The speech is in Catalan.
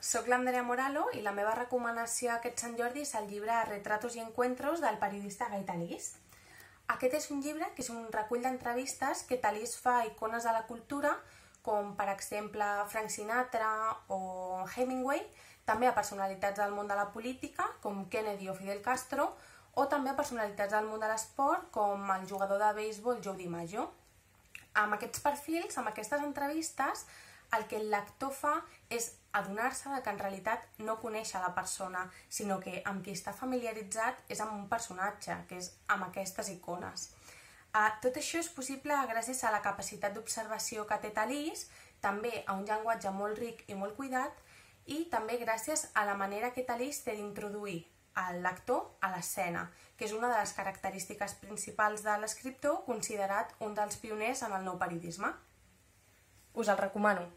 Sóc l'Andrea Moralo i la meva recomanació aquest Sant Jordi és el llibre Retratos y Encuentros del periodista Gai Talís. Aquest és un llibre que és un recull d'entrevistes que Talís fa a icones de la cultura, com per exemple Frank Sinatra o Hemingway, també a personalitats del món de la política, com Kennedy o Fidel Castro, o també a personalitats del món de l'esport, com el jugador de béisbol Joe DiMaggio. Amb aquests perfils, amb aquestes entrevistes, el que el lector fa és adonar-se que en realitat no coneix la persona, sinó que amb qui està familiaritzat és amb un personatge, que és amb aquestes icones. Uh, tot això és possible gràcies a la capacitat d'observació que té Talís, també a un llenguatge molt ric i molt cuidat, i també gràcies a la manera que Talís té d'introduir el lector a l'escena, que és una de les característiques principals de l'escriptor, considerat un dels pioners en el nou periodisme. Us el recomano.